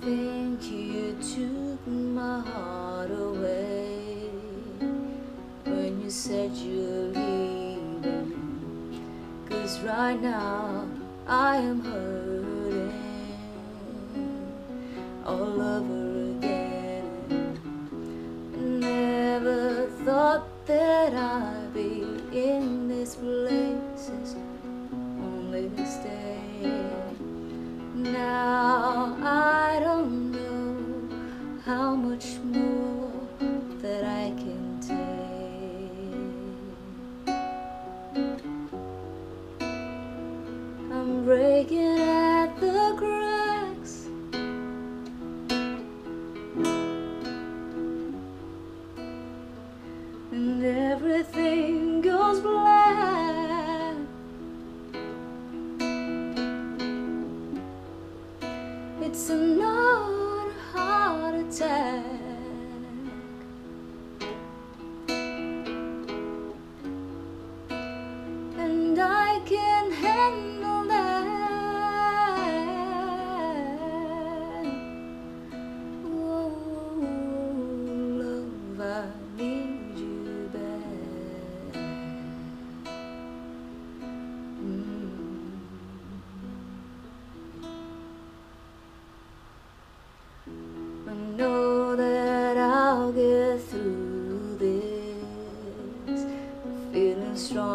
think you took my heart away when you said you're leaving. Cause right now I am hurting all over again. Never thought that I'd be in this place, only this day. Now breaking at the cracks. And everything goes black. It's not a heart attack. And I can handle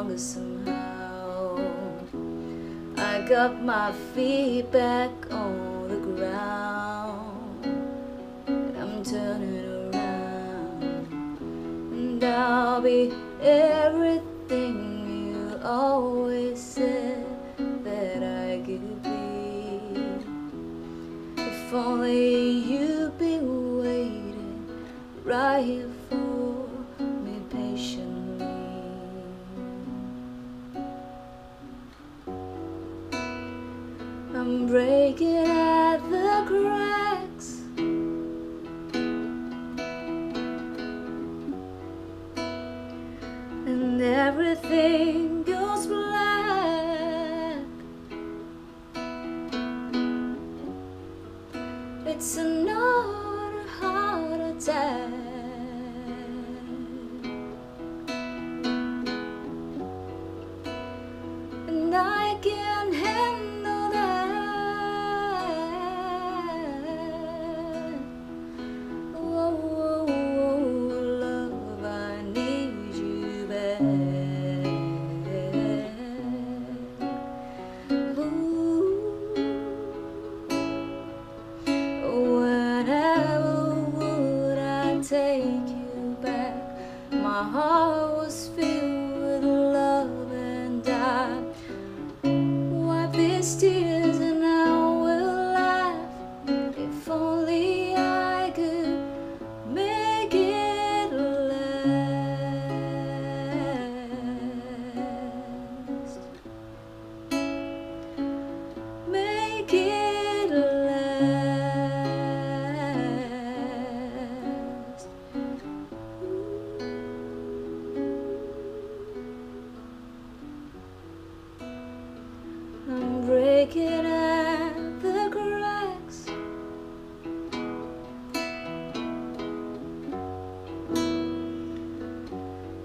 stronger somehow. I got my feet back on the ground, I'm turning around, and I'll be everything you always said that I could be. If only you'd be waiting right here I'm breaking at the cracks. And everything goes black. It's not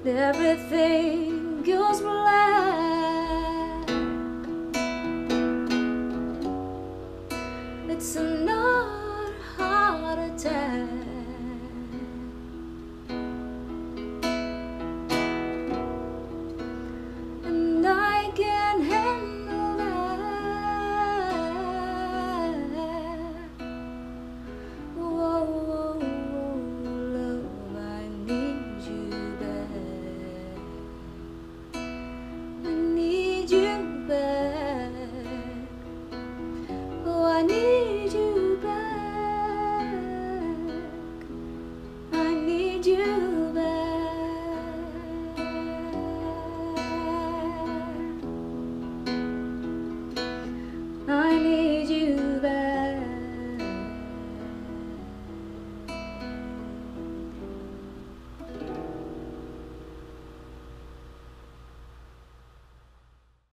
everything goes wrong. 你。